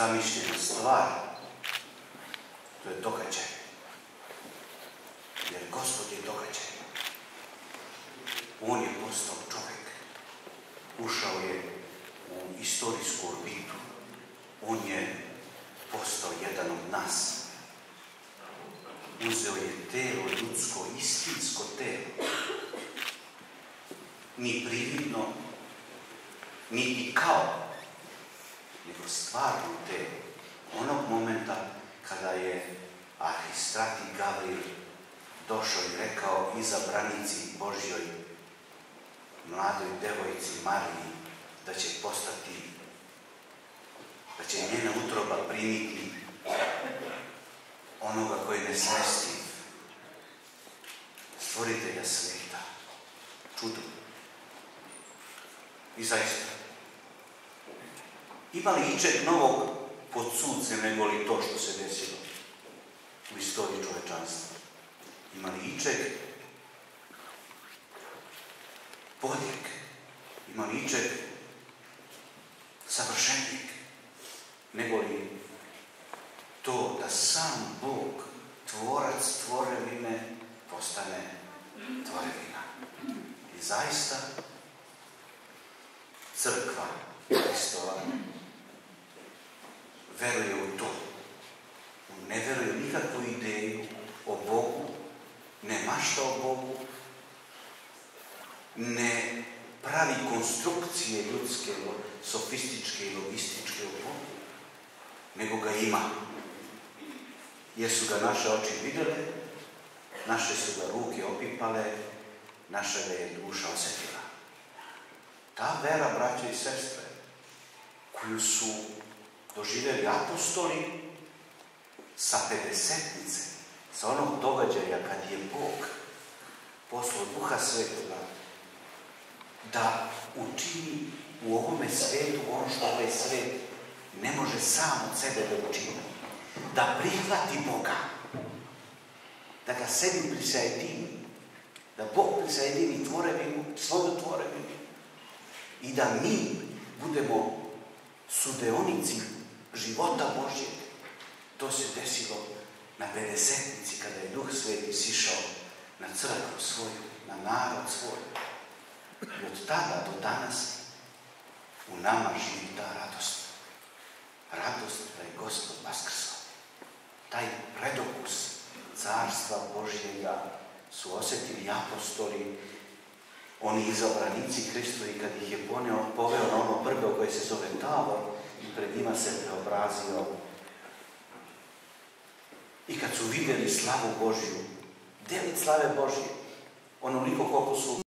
zamišljena stvar, to je događaj. Jer Gospod je događaj. On je postao čovjek. Ušao je u istorijsku orbitu. On je postao jedan od nas. Uzeo je telo ljudsko, istinsko telo. Ni prividno, niti kao, stvarno telo. Onog momenta kada je arhistrati Gavril došao i rekao izabranici Božjoj mladoj devojci Mariji da će postati, da će njena utroba primiti onoga koji ne svesti, stvoritelja sveta. Čudo. I zaista, ima li ičeg novog pod suncem nego li to što se desilo u istoriji čovečanstva? Ima li ičeg boljeg? Ima li ičeg savršenijeg nego li to da sam Bog, tvorac tvorevine, postane tvorevina. I zaista crkva veruje u to. Ne veruje nikakvu ideju o Bogu, ne mašta o Bogu, ne pravi konstrukcije ljudske, sofističke i logističke o Bogu, nego ga ima. Jer su ga naše oči vidjele, naše su ga ruke opipale, naša ga je duša osjetila. Ta vera, braće i sestre, koju su doživjeli apostoli sa pedesetnice, sa onog događaja kad je Bog poslao Duha Svetoga da učini u ovome svetu ono što ovaj svet ne može sam od sebe da učini. Da prihvati Boga, da ga sebi prisajedini, da Bog prisajedini tvorevinu, svoju tvorevinu i da mi budemo sudeonici života Božjeg. To se desilo na pedesetnici kada je Duh Sveti sišao na crkvu svoju, na narod svoj. I od tada do danas u nama živi ta radost. Radost da je Gospod Vaskrsao. Taj predokus carstva Božjega su osjetili apostoli, oni izabranici Hristovi kad ih je poneo, poveo na ono brdo koje se zove Tavor pred njima se preobrazio. I kad su vidjeli slavu Božju, delit slave Božje, onoliko koliko su